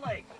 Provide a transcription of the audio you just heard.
my.